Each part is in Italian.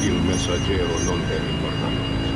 Il messaggero non deve ricordato.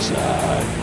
Revolution! Uh,